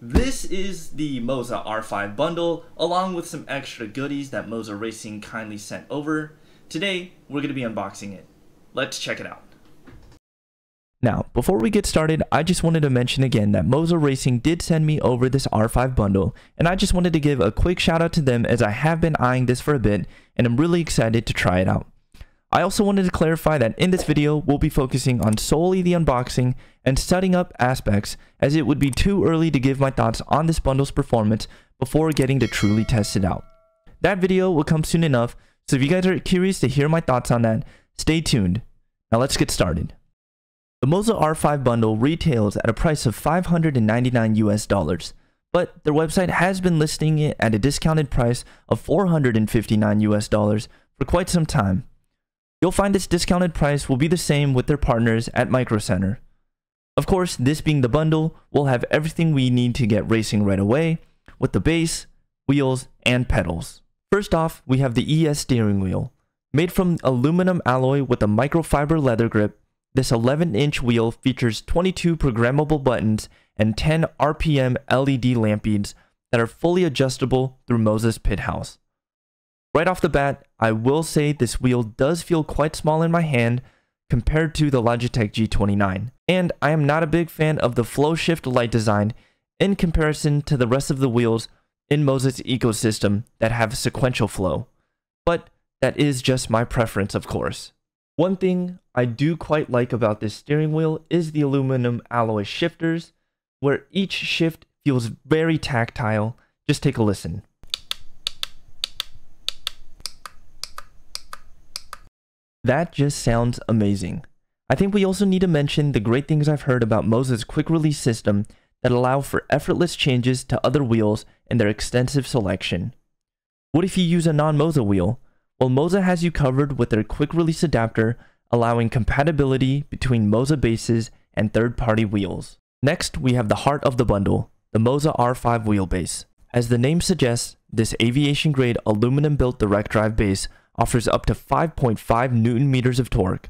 This is the Moza R5 bundle, along with some extra goodies that Moza Racing kindly sent over. Today, we're going to be unboxing it. Let's check it out. Now, before we get started, I just wanted to mention again that Moza Racing did send me over this R5 bundle, and I just wanted to give a quick shout out to them as I have been eyeing this for a bit, and I'm really excited to try it out. I also wanted to clarify that in this video, we'll be focusing on solely the unboxing and setting up aspects, as it would be too early to give my thoughts on this bundle's performance before getting to truly test it out. That video will come soon enough, so if you guys are curious to hear my thoughts on that, stay tuned. Now let's get started. The Moza R5 bundle retails at a price of 599 US dollars, but their website has been listing it at a discounted price of 459 US dollars for quite some time. You'll find this discounted price will be the same with their partners at Micro Center. Of course, this being the bundle, we'll have everything we need to get racing right away, with the base, wheels, and pedals. First off, we have the ES steering wheel. Made from aluminum alloy with a microfiber leather grip, this 11-inch wheel features 22 programmable buttons and 10 RPM LED lamp beads that are fully adjustable through Moza's Pit House. Right off the bat, I will say this wheel does feel quite small in my hand compared to the Logitech G29, and I am not a big fan of the flow shift light design in comparison to the rest of the wheels in Moza's ecosystem that have sequential flow, but that is just my preference of course. One thing I do quite like about this steering wheel is the aluminum alloy shifters, where each shift feels very tactile. Just take a listen. That just sounds amazing. I think we also need to mention the great things I've heard about Moza's quick release system that allow for effortless changes to other wheels and their extensive selection. What if you use a non-Moza wheel? Well, Moza has you covered with their quick release adapter, allowing compatibility between Moza bases and third-party wheels. Next, we have the heart of the bundle, the Moza R5 wheelbase. As the name suggests, this aviation-grade aluminum-built direct drive base offers up to 5.5 newton meters of torque,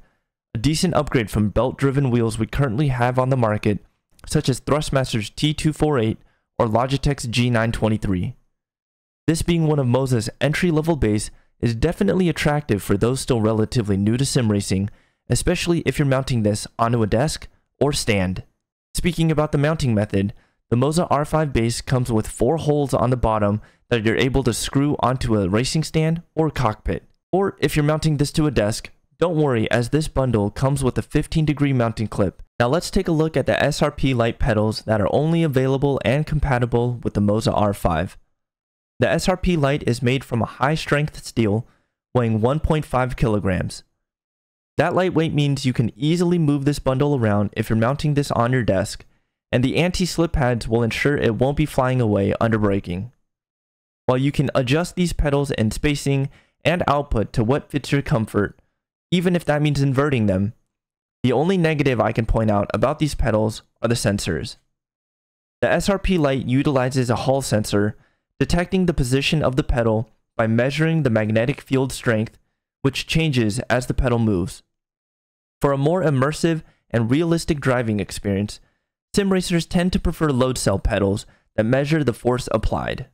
a decent upgrade from belt-driven wheels we currently have on the market, such as Thrustmaster's T248 or Logitech's G923. This being one of Moza's entry-level base is definitely attractive for those still relatively new to sim racing, especially if you're mounting this onto a desk or stand. Speaking about the mounting method, the Moza R5 base comes with four holes on the bottom that you're able to screw onto a racing stand or cockpit. Or if you're mounting this to a desk, don't worry as this bundle comes with a 15 degree mounting clip. Now let's take a look at the SR-P Lite pedals that are only available and compatible with the Moza R5. The SR-P Lite is made from a high strength steel weighing 1.5 kilograms. That lightweight means you can easily move this bundle around if you're mounting this on your desk, and the anti-slip pads will ensure it won't be flying away under braking. While you can adjust these pedals and spacing and output to what fits your comfort, even if that means inverting them, the only negative I can point out about these pedals are the sensors. The SR-P Lite utilizes a Hall sensor detecting the position of the pedal by measuring the magnetic field strength, which changes as the pedal moves. For a more immersive and realistic driving experience, sim racers tend to prefer load cell pedals that measure the force applied.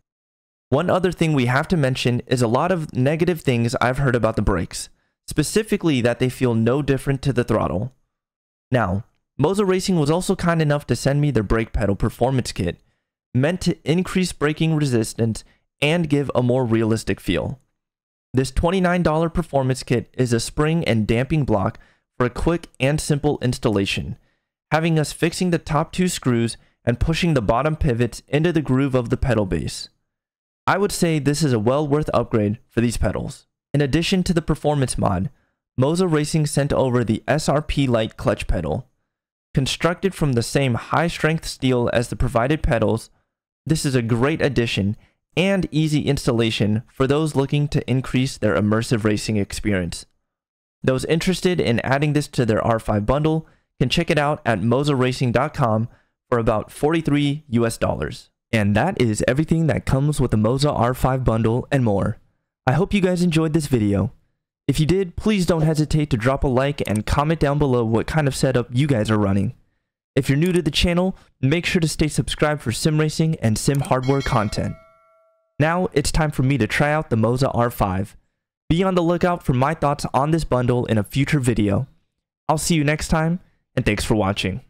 One other thing we have to mention is a lot of negative things I've heard about the brakes, specifically that they feel no different to the throttle. Now, Moza Racing was also kind enough to send me their brake pedal performance kit, meant to increase braking resistance and give a more realistic feel. This $29 performance kit is a spring and damping block for a quick and simple installation, having us fixing the top two screws and pushing the bottom pivots into the groove of the pedal base. I would say this is a well worth upgrade for these pedals. In addition to the performance mod, Moza Racing sent over the SR-P Lite clutch pedal. Constructed from the same high strength steel as the provided pedals, this is a great addition and easy installation for those looking to increase their immersive racing experience. Those interested in adding this to their R5 bundle can check it out at mozaracing.com for about 43 US dollars. And that is everything that comes with the Moza R5 bundle and more. I hope you guys enjoyed this video. If you did, please don't hesitate to drop a like and comment down below what kind of setup you guys are running. If you're new to the channel, make sure to stay subscribed for sim racing and sim hardware content. Now it's time for me to try out the Moza R5. Be on the lookout for my thoughts on this bundle in a future video. I'll see you next time, and thanks for watching.